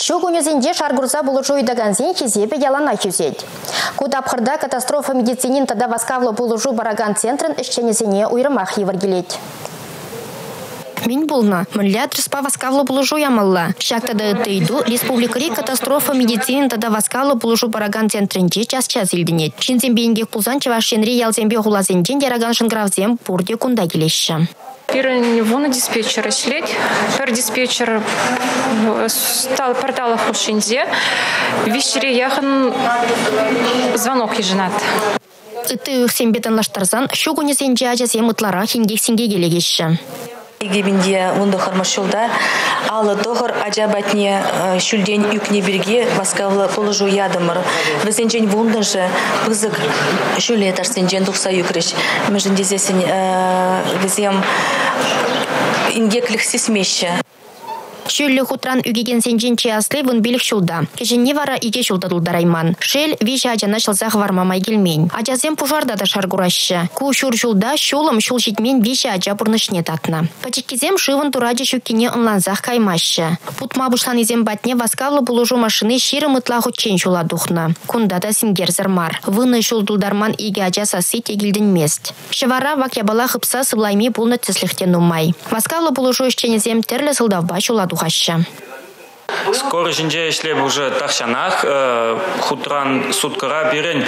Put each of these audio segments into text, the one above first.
Шу күнезенде шаргурза бұлыжу үйдагансен кезебе ялана күзет. Кудапқырда катастрофа медицинин тада васкавлы бұлыжу бараган центрін ішченесене уйрымақ евіргелет. Мен булна, мля треспа васкавлы булыжу ямалла. Шактада тыйду республикари катастрофа медицинин тада васкавлы булыжу бараган центринче час час илдинет. Шинзен бейінге пулзан чавашенри ялзенбе яраган шынгравзем пурде кунда. Пирен вуна диспетчера шлет, пер диспетчер стал портала хушинзе, вишре яхан звонок еженат. Ыты сенбетен лаштарзан, шугуне сенже ажазем ытлара хингек синге келегеші. Егебінде мұнды хормашулда алы доғыр ажабатне шүлден үкне бірге басқавлы положу ядымыр. Вундыншы пызык шүле тарсенжен тұқса юкреш. Межінде зесін візем ингеклік сесмеші. Шүллі хутран үгеген сенжен чияслы вон билік шулда. Кеженне вара иге шулда дулдарайман. Шел виші ажана шылзақ вармамай келмейн. Ажазем пужарда да шаргурашы. Ку шур шулда шулым шул житмен виші ажа бұрнышне татна. Пачеккезем шывын тураджы шуккене ынланзақ каймашы. Путма бушлан изем батне васкавлы булужу машины ширым ытла хутчен шула духна. Кунда да сингерзер мар. Выны шул дулдарман иге ажа сасы тегілдін мест. Шывара вак ябала хыпса сывлайми булны умай. Васкавлы булужу ішченезем терлі сылдавба тухаща. Скоро жинже ишлеп уже тахшанах, хутран суткара бирен,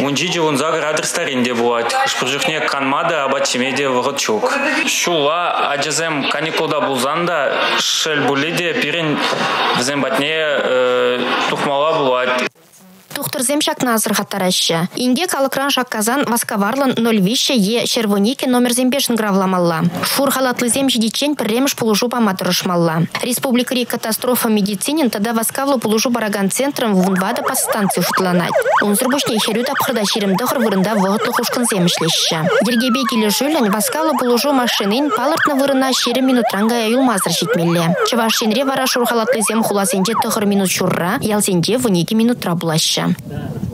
унжиджи унзагар адрестаринде буат. Шпыржухне канмада абачимеде вғытчук. Шула аджазем каникулда булзанда шел булиде пирен візем батне тухмала буат. Тухтырзем шакна азырхаттарашы. Инге калыкран шакказан васкаварлан 05 е червонике номер зембешін гравламалла. Шур халатлызем жидичен пірреміш пулужу паматырышмалла. Республикари катастрофа медицинин тада васкавлы пулужу бараган центром вунвада по станции шутланать. Он зрубушне херют апхырда ширемді вырында вғытлы хушкын земішлеші. Дергебе келі жүлін васкавлы пулужу машинин палыртны вырына шерім минутранга юлмазыр жетмелі. Чывашенре вара шур халатлызем хуласенде тұғыр минут шурра, ялсенде вынеге минутра that.